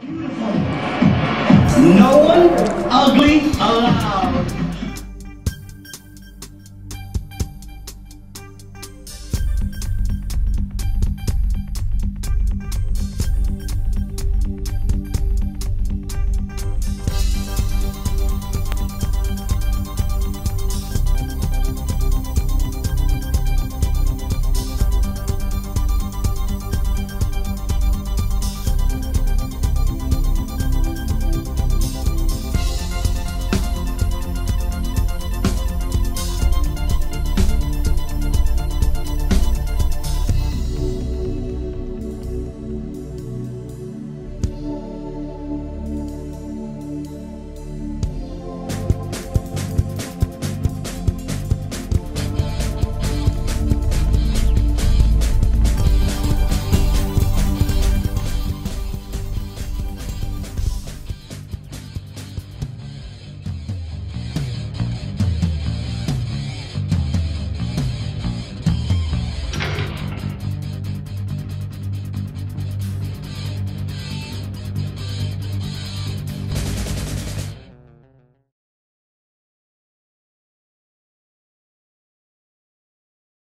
No one.